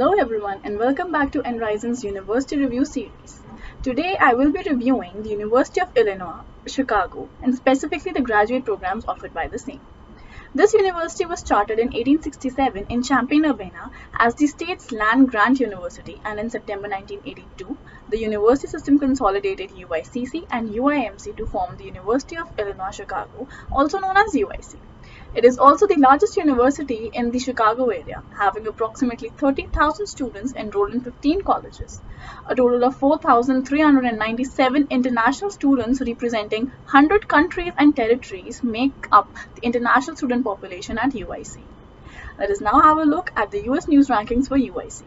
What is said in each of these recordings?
Hello everyone and welcome back to Enrizon's University Review series. Today I will be reviewing the University of Illinois, Chicago and specifically the graduate programs offered by the same. This university was chartered in 1867 in Champaign-Urbana as the state's land-grant university and in September 1982, the university system consolidated UICC and UIMC to form the University of Illinois Chicago, also known as UIC. It is also the largest university in the Chicago area, having approximately 30,000 students enrolled in 15 colleges. A total of 4,397 international students representing 100 countries and territories make up the international student population at UIC. Let us now have a look at the US News rankings for UIC.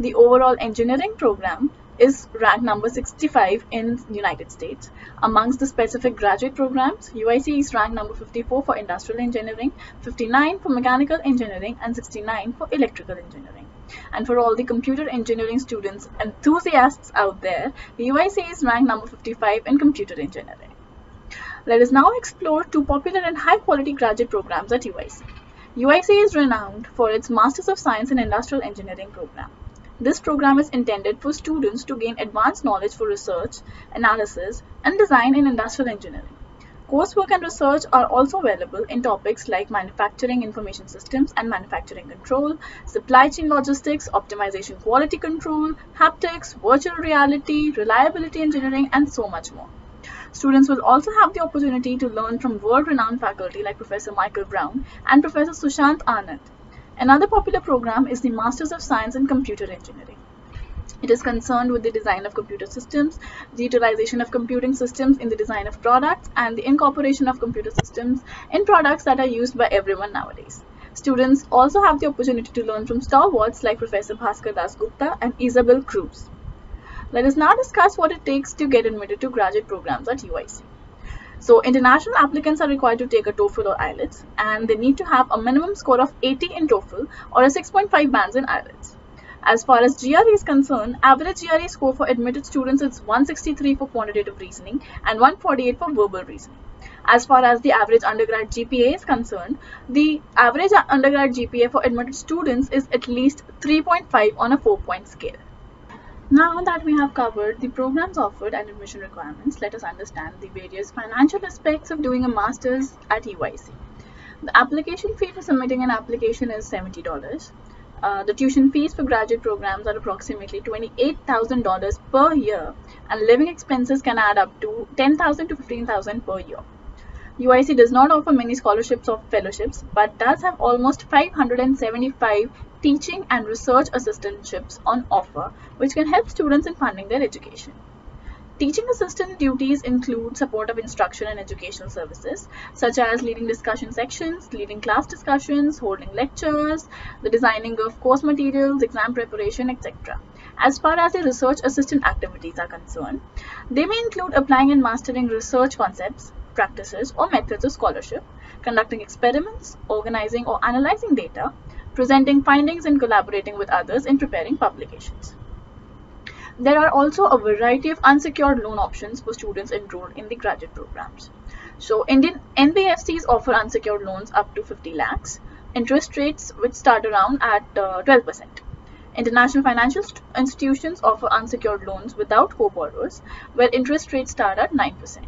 The overall engineering program is ranked number 65 in United States. Amongst the specific graduate programs, UIC is ranked number 54 for industrial engineering, 59 for mechanical engineering, and 69 for electrical engineering. And for all the computer engineering students enthusiasts out there, the UIC is ranked number 55 in computer engineering. Let us now explore two popular and high quality graduate programs at UIC. UIC is renowned for its Masters of Science in Industrial Engineering program. This program is intended for students to gain advanced knowledge for research, analysis, and design in industrial engineering. Coursework and research are also available in topics like manufacturing information systems and manufacturing control, supply chain logistics, optimization quality control, haptics, virtual reality, reliability engineering, and so much more. Students will also have the opportunity to learn from world-renowned faculty like Professor Michael Brown and Professor Sushant Anand Another popular program is the Masters of Science in Computer Engineering. It is concerned with the design of computer systems, the utilization of computing systems in the design of products, and the incorporation of computer systems in products that are used by everyone nowadays. Students also have the opportunity to learn from stalwarts like Professor Bhaskar Das Gupta and Isabel Cruz. Let us now discuss what it takes to get admitted to graduate programs at UIC. So international applicants are required to take a TOEFL or IELTS and they need to have a minimum score of 80 in TOEFL or a 6.5 bands in IELTS. As far as GRE is concerned, average GRE score for admitted students is 163 for quantitative reasoning and 148 for verbal reasoning. As far as the average undergrad GPA is concerned, the average undergrad GPA for admitted students is at least 3.5 on a 4-point scale. Now that we have covered the programs offered and admission requirements, let us understand the various financial aspects of doing a master's at UIC. The application fee for submitting an application is $70. Uh, the tuition fees for graduate programs are approximately $28,000 per year and living expenses can add up to 10,000 to 15,000 per year. UIC does not offer many scholarships or fellowships but does have almost 575 teaching and research assistantships on offer which can help students in funding their education. Teaching assistant duties include support of instruction and educational services, such as leading discussion sections, leading class discussions, holding lectures, the designing of course materials, exam preparation, etc. As far as the research assistant activities are concerned, they may include applying and mastering research concepts, practices, or methods of scholarship, conducting experiments, organizing or analyzing data, presenting findings and collaborating with others in preparing publications. There are also a variety of unsecured loan options for students enrolled in the graduate programs. So Indian NBFCs offer unsecured loans up to 50 lakhs, interest rates which start around at uh, 12%. International financial institutions offer unsecured loans without co-borrowers, where interest rates start at 9%.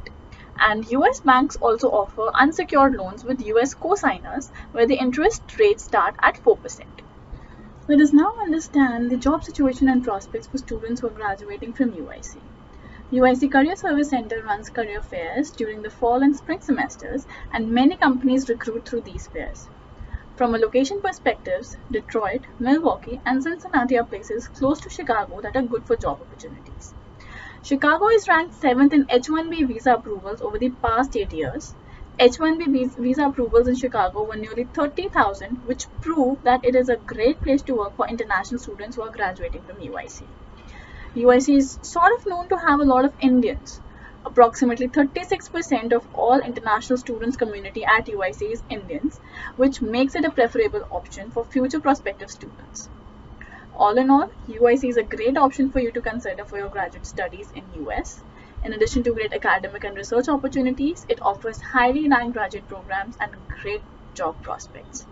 And US banks also offer unsecured loans with US co-signers, where the interest rates start at 4%. Let us now understand the job situation and prospects for students who are graduating from UIC. UIC Career Service Center runs career fairs during the fall and spring semesters and many companies recruit through these fairs. From a location perspective, Detroit, Milwaukee and Cincinnati are places close to Chicago that are good for job opportunities. Chicago is ranked 7th in H-1B visa approvals over the past 8 years H-1B visa approvals in Chicago were nearly 30,000, which prove that it is a great place to work for international students who are graduating from UIC. UIC is sort of known to have a lot of Indians. Approximately 36% of all international students community at UIC is Indians, which makes it a preferable option for future prospective students. All in all, UIC is a great option for you to consider for your graduate studies in US. In addition to great academic and research opportunities, it offers highly ranked graduate programs and great job prospects.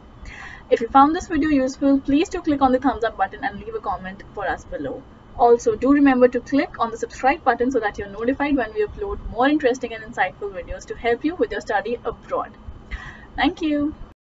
If you found this video useful, please do click on the thumbs up button and leave a comment for us below. Also, do remember to click on the subscribe button so that you're notified when we upload more interesting and insightful videos to help you with your study abroad. Thank you.